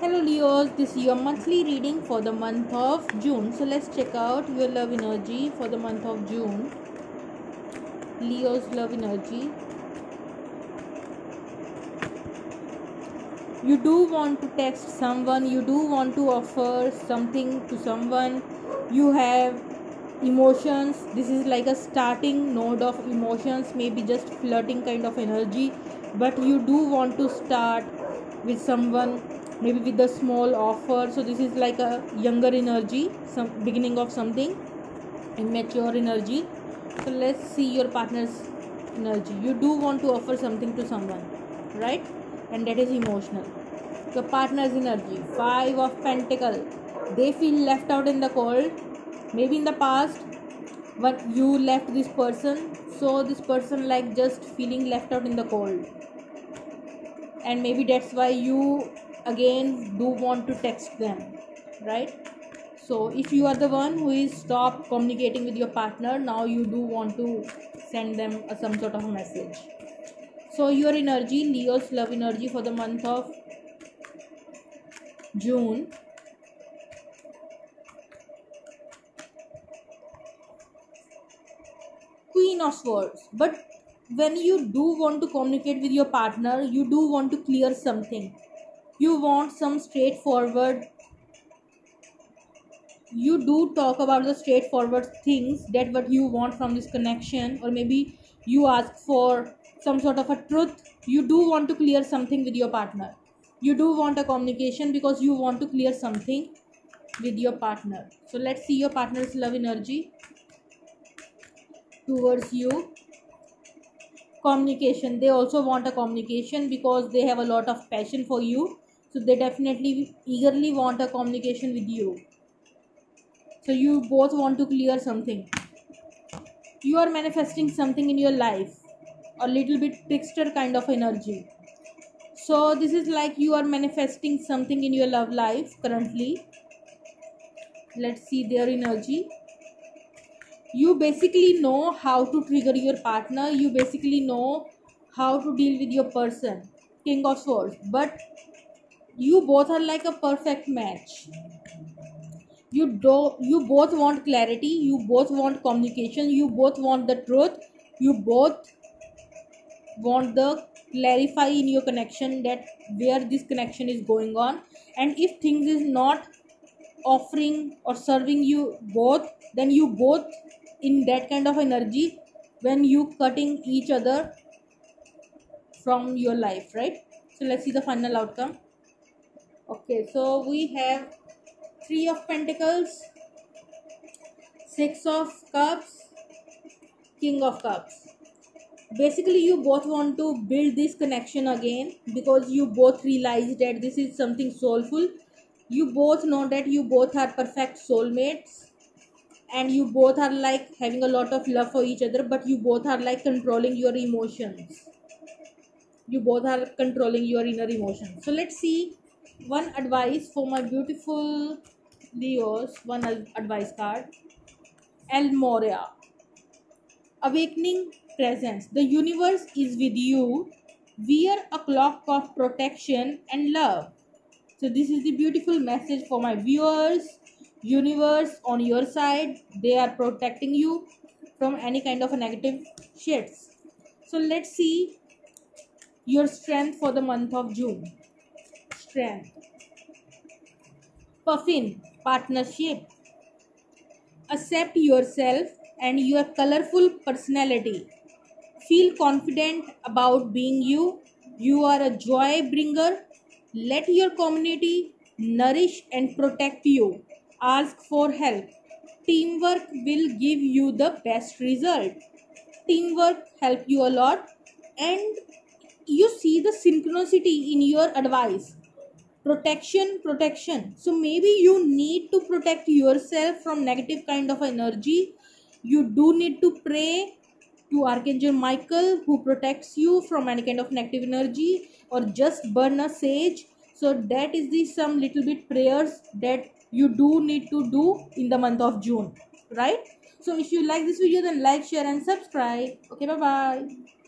Hello Leos, this is your monthly reading for the month of June. So let's check out your love energy for the month of June. Leo's love energy. You do want to text someone, you do want to offer something to someone, you have emotions. This is like a starting node of emotions, maybe just flirting kind of energy, but you do want to start with someone maybe with a small offer. So this is like a younger energy some beginning of something immature energy. So let's see your partner's energy. You do want to offer something to someone right? And that is emotional. Your partner's energy. Five of pentacle. They feel left out in the cold maybe in the past when you left this person. So this person like just feeling left out in the cold. And maybe that's why you again do want to text them right? So if you are the one who is stop communicating with your partner now you do want to send them a, some sort of a message. So your energy leo's love energy for the month of june queen of swords. But when you do want to communicate with your partner you do want to clear something you want some straightforward you do talk about the straightforward things that what you want from this connection or maybe you ask for some sort of a truth. You do want to clear something with your partner. You do want a communication because you want to clear something with your partner. So let's see your partner's love energy towards you. Communication. They also want a communication because they have a lot of passion for you so they definitely eagerly want a communication with you. So you both want to clear something. You are manifesting something in your life. A little bit trickster kind of energy. So this is like you are manifesting something in your love life currently. Let's see their energy. You basically know how to trigger your partner. You basically know how to deal with your person. King of swords. But you both are like a perfect match. You do you both want clarity you both want communication you both want the truth you both want the clarify in your connection that where this connection is going on. And if things is not offering or serving you both then you both in that kind of energy when you cutting each other from your life right? So let's see the final outcome okay so we have three of pentacles six of cups king of cups. Basically you both want to build this connection again because you both realize that this is something soulful. You both know that you both are perfect soulmates and you both are like having a lot of love for each other but you both are like controlling your emotions. You both are controlling your inner emotions. So let's see one advice for my beautiful leos one advice card. El Morya awakening presence. The universe is with you. Wear a clock of protection and love. So this is the beautiful message for my viewers. Universe on your side. They are protecting you from any kind of negative shits so let's see your strength for the month of june strength. Puffin, partnership. Accept yourself and your colorful personality. Feel confident about being you. You are a joy bringer. Let your community nourish and protect you. Ask for help. Teamwork will give you the best result. Teamwork help you a lot and you see the synchronicity in your advice protection protection. So maybe you need to protect yourself from negative kind of energy. You do need to pray to archangel michael who protects you from any kind of negative energy or just burn a sage. So that is the some little bit prayers that you do need to do in the month of june right? So if you like this video then like share and subscribe. Okay bye bye